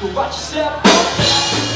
to watch yourself.